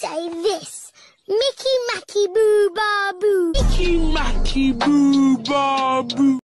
say this. Mickey Macky Boo Bar Boo. Mickey Macky Boo Bar Boo.